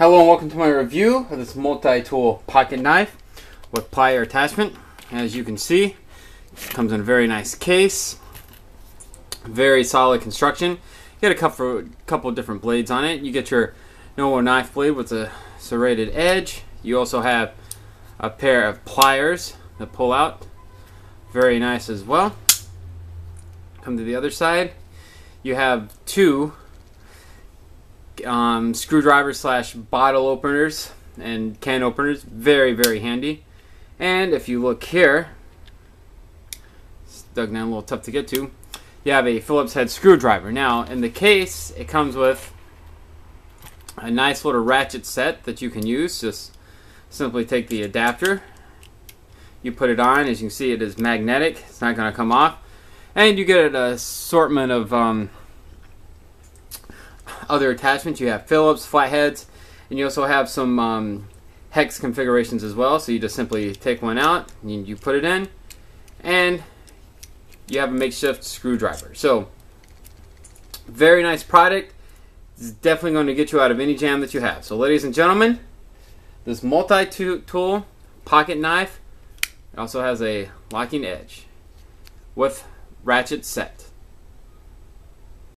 Hello and welcome to my review of this multi-tool pocket knife with plier attachment. As you can see, it comes in a very nice case. Very solid construction. You get a couple, couple different blades on it. You get your normal knife blade with a serrated edge. You also have a pair of pliers that pull out. Very nice as well. Come to the other side. You have two um, screwdriver slash bottle openers and can openers. Very, very handy. And if you look here, it's dug down a little tough to get to, you have a Phillips head screwdriver. Now, in the case, it comes with a nice little ratchet set that you can use. Just simply take the adapter, you put it on. As you can see, it is magnetic. It's not going to come off. And you get an assortment of um, other attachments. You have Phillips, flatheads, and you also have some um, hex configurations as well. So you just simply take one out, and you put it in, and you have a makeshift screwdriver. So very nice product. It's definitely going to get you out of any jam that you have. So ladies and gentlemen, this multi-tool pocket knife also has a locking edge with ratchet set.